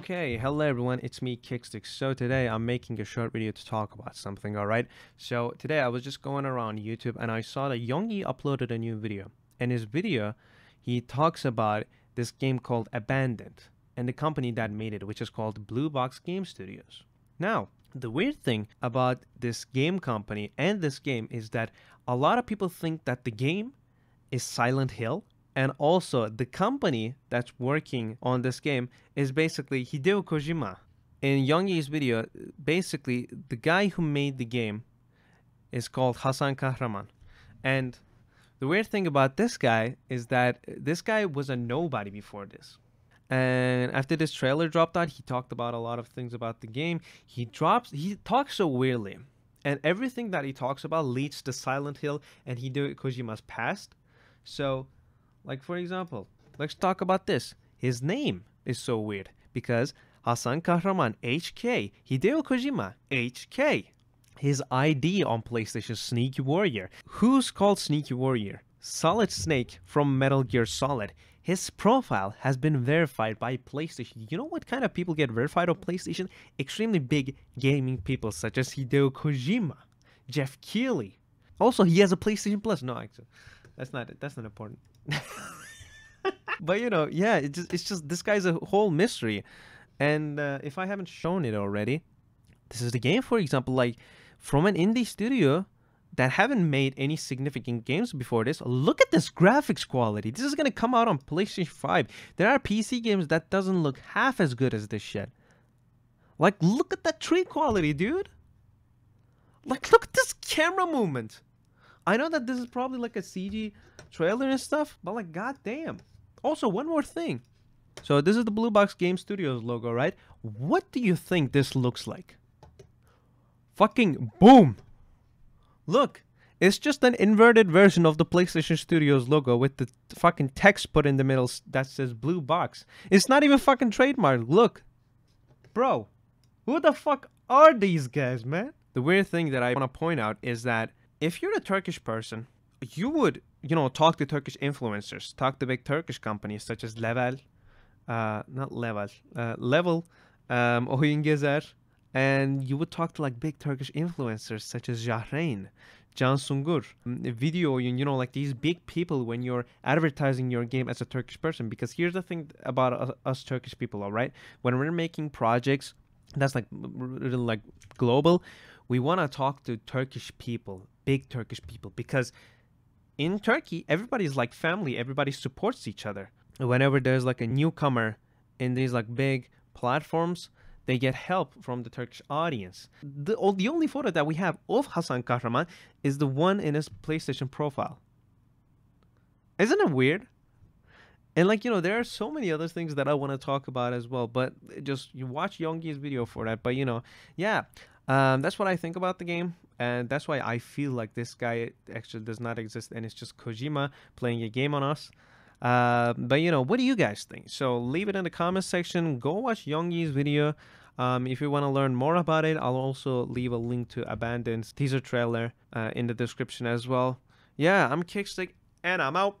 Okay, hello everyone, it's me Kixdig. So today I'm making a short video to talk about something, alright? So today I was just going around YouTube and I saw that YongYea uploaded a new video. In his video, he talks about this game called Abandoned and the company that made it, which is called Blue Box Game Studios. Now, the weird thing about this game company and this game is that a lot of people think that the game is Silent Hill and also the company that's working on this game is basically Hideo Kojima. In YongYea's video, basically the guy who made the game is called Hasan Kahraman. And the weird thing about this guy is that this guy was a nobody before this. And after this trailer dropped out, he talked about a lot of things about the game. He drops he talks so weirdly. And everything that he talks about leads to Silent Hill and Hideo Kojima's past. So like, for example, let's talk about this. His name is so weird because Hasan Kahraman HK, Hideo Kojima HK. His ID on PlayStation Sneaky Warrior. Who's called Sneaky Warrior? Solid Snake from Metal Gear Solid. His profile has been verified by PlayStation. You know what kind of people get verified on PlayStation? Extremely big gaming people such as Hideo Kojima, Jeff Keighley. Also, he has a PlayStation Plus. No, actually, that's not. That's not important. but you know, yeah, it's just, it's just this guy's a whole mystery. And uh, if I haven't shown it already, this is the game, for example, like from an indie studio that haven't made any significant games before this. Look at this graphics quality. This is gonna come out on PlayStation 5. There are PC games that doesn't look half as good as this shit. Like, look at that tree quality, dude. Like, look at this camera movement. I know that this is probably like a CG trailer and stuff, but like, goddamn. Also, one more thing. So this is the Blue Box Game Studios logo, right? What do you think this looks like? Fucking boom. Look, it's just an inverted version of the PlayStation Studios logo with the fucking text put in the middle that says Blue Box. It's not even fucking trademark. Look. Bro, who the fuck are these guys, man? The weird thing that I want to point out is that if you're a Turkish person, you would, you know, talk to Turkish influencers, talk to big Turkish companies such as Level, uh, not Level, uh, Level, um, Oyun Gezer, and you would talk to like big Turkish influencers such as Jahrein, Can Sungur, mm, Video Oyun, you know, like these big people when you're advertising your game as a Turkish person. Because here's the thing about us, us Turkish people, all right? When we're making projects that's like really like global, we want to talk to Turkish people, big Turkish people, because in Turkey, everybody's like family, everybody supports each other. Whenever there's like a newcomer in these like big platforms, they get help from the Turkish audience. The, the only photo that we have of Hasan Kahraman is the one in his PlayStation profile. Isn't it weird? And like you know, there are so many other things that I want to talk about as well. But just you watch YongYea's video for that. But you know, yeah, um, that's what I think about the game, and that's why I feel like this guy actually does not exist, and it's just Kojima playing a game on us. Uh, but you know, what do you guys think? So leave it in the comment section. Go watch YongYea's video. Um, if you want to learn more about it, I'll also leave a link to Abandoned's teaser trailer uh, in the description as well. Yeah, I'm Kixdig, and I'm out.